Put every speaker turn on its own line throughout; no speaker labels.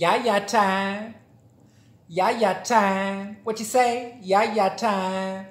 Yaya time. Yaya time. What you say? Yaya time.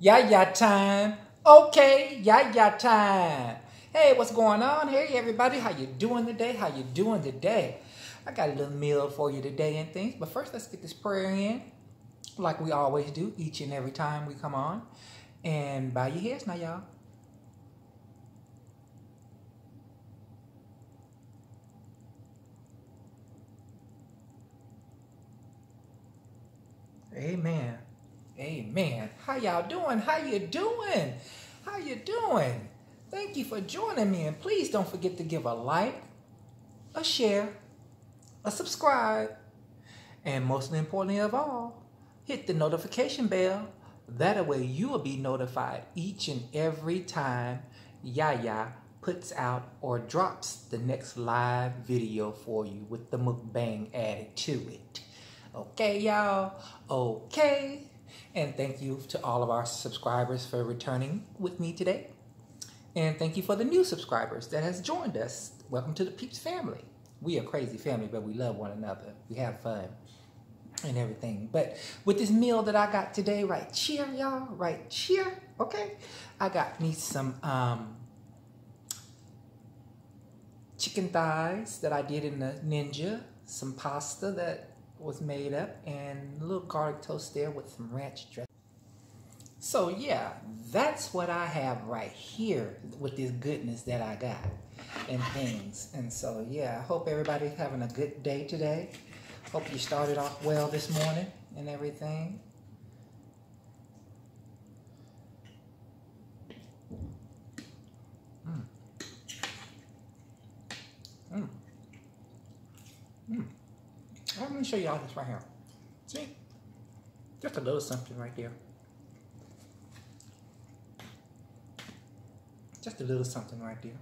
Yaya time. Okay, Yaya time. Hey, what's going on? Hey, everybody. How you doing today? How you doing today? I got a little meal for you today and things. But first, let's get this prayer in, like we always do each and every time we come on. And bow your heads now, y'all. Amen. Amen. How y'all doing? How you doing? How you doing? Thank you for joining me. And please don't forget to give a like, a share, a subscribe, and most importantly of all, hit the notification bell. That way you will be notified each and every time Yaya puts out or drops the next live video for you with the mukbang added to it. Okay, y'all. Okay. And thank you to all of our subscribers for returning with me today. And thank you for the new subscribers that has joined us. Welcome to the Peeps family. We are crazy family, but we love one another. We have fun and everything. But with this meal that I got today, right cheer, y'all, right cheer, okay? I got me some um, chicken thighs that I did in the Ninja, some pasta that was made up and a little garlic toast there with some ranch dressing. So yeah, that's what I have right here with this goodness that I got and things. And so yeah, I hope everybody's having a good day today. Hope you started off well this morning and everything. Mm. Mm. Mm. Let me show y'all this right here. See? Just a little something right there. Just a little something right there.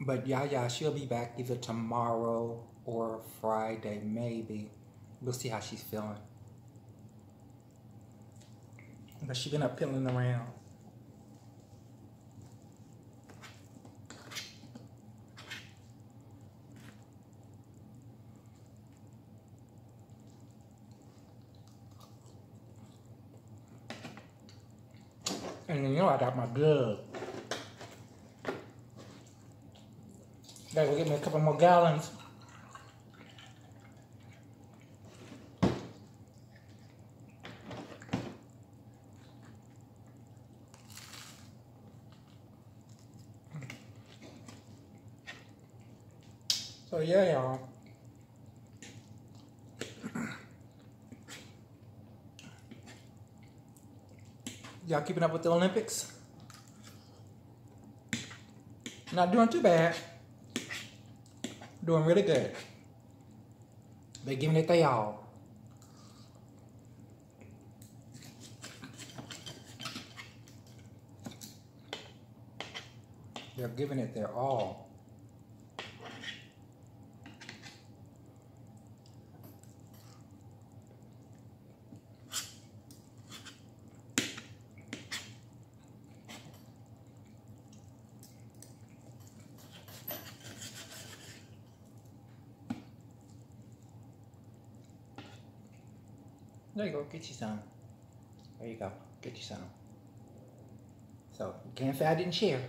But Yaya, she'll be back either tomorrow or Friday, maybe. We'll see how she's feeling. But she's been up pilling around. And you know I got my glove. Gotta go get me a couple more gallons. So yeah, y'all. Y'all keeping up with the Olympics? Not doing too bad. Doing really good. They're giving it their all. They're giving it their all. There you go, get you some. There you go, get you some. So, you can't say I didn't share.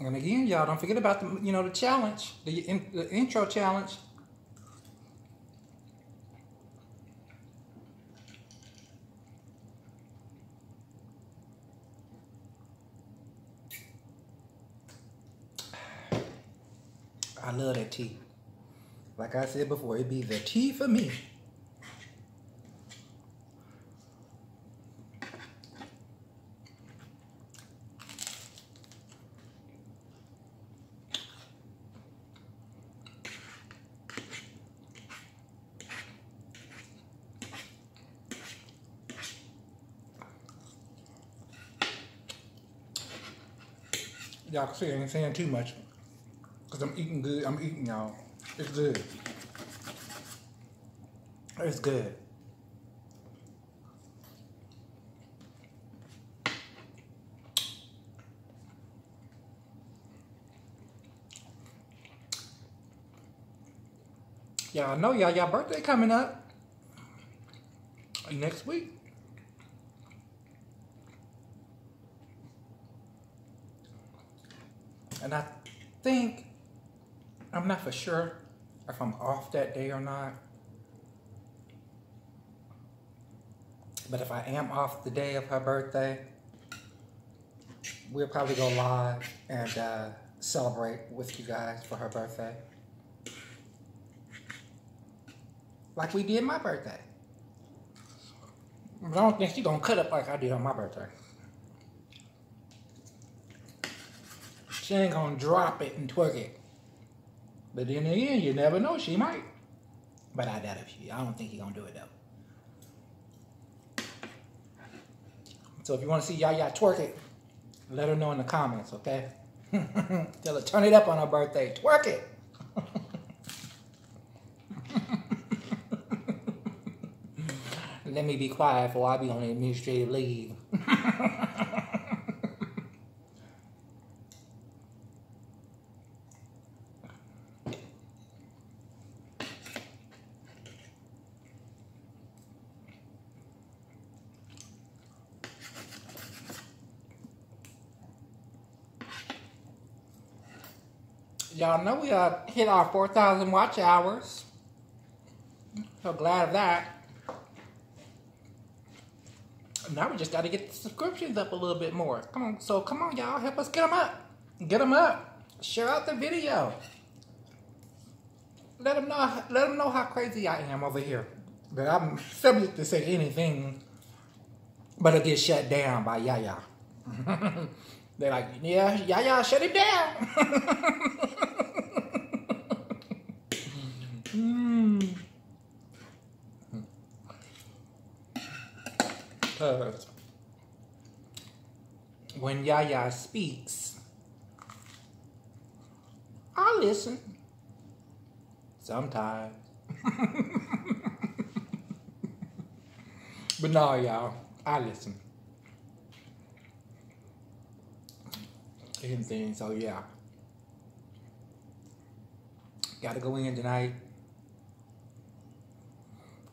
And again, y'all don't forget about the you know the challenge, the, the intro challenge. I love that tea. Like I said before, it be the tea for me. Y'all can see, I ain't saying too much. Because I'm eating good. I'm eating, y'all. It's good. It's good. Y'all know y'all y'all birthday coming up next week. And I think I'm not for sure if I'm off that day or not. But if I am off the day of her birthday, we'll probably go live and uh, celebrate with you guys for her birthday. Like we did my birthday. But I don't think she's gonna cut up like I did on my birthday. She ain't gonna drop it and twerk it. But then end, you never know. She might. But I doubt if she. I don't think he's gonna do it though. So if you want to see Yaya twerk it, let her know in the comments, okay? Tell her turn it up on her birthday. Twerk it. let me be quiet for I'll be on administrative leave. Y'all know we uh, hit our 4,000 watch hours. So glad of that. Now we just got to get the subscriptions up a little bit more. Come on, so come on, y'all, help us get them up. Get them up. Share out the video. Let them know. Let them know how crazy I am over here. That I'm subject to say anything, but it gets shut down by Yaya. They're like, yeah, Yaya, shut it down. mm. Because when Yaya speaks, I listen. Sometimes. but no, y'all, I listen. Anything, so yeah. Gotta go in tonight.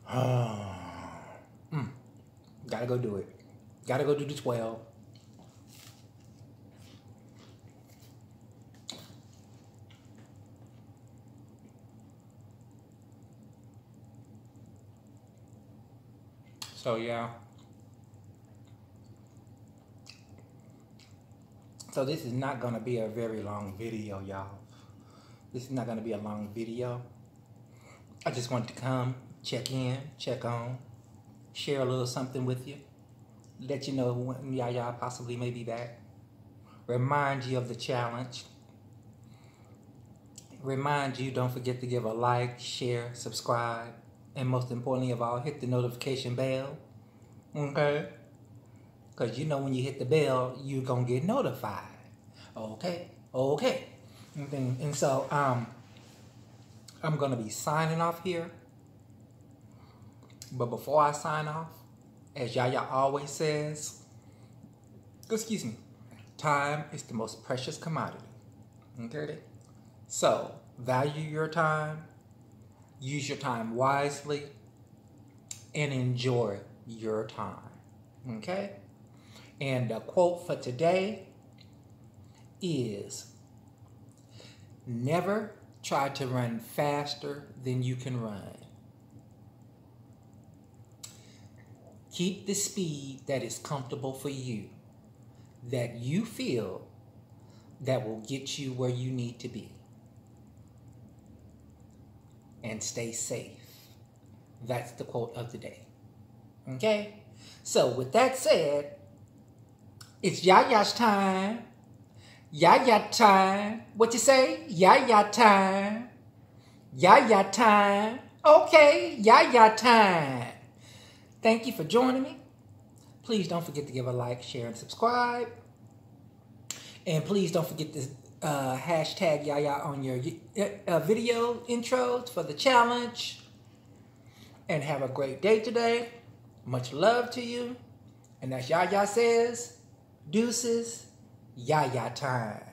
mm. Gotta go do it. Gotta go do the 12. So yeah. So this is not gonna be a very long video, y'all. This is not gonna be a long video. I just wanted to come, check in, check on, share a little something with you, let you know when Yaya possibly may be back, remind you of the challenge, remind you don't forget to give a like, share, subscribe, and most importantly of all, hit the notification bell, okay? Because you know when you hit the bell, you're going to get notified, okay? Okay. And, then, and so um, I'm going to be signing off here. But before I sign off, as Yaya always says, excuse me, time is the most precious commodity. Okay? So, value your time, use your time wisely, and enjoy your time. Okay? And the quote for today is Never try to run faster than you can run. Keep the speed that is comfortable for you, that you feel that will get you where you need to be. And stay safe. That's the quote of the day. Okay? So, with that said, it's Yaya's time. Yaya time. What you say? Yaya time. Yaya time. Okay, Yaya time. Thank you for joining me. Please don't forget to give a like, share, and subscribe. And please don't forget to uh, hashtag Yaya on your uh, video intros for the challenge. And have a great day today. Much love to you. And as Yaya says, deuces, Yaya time.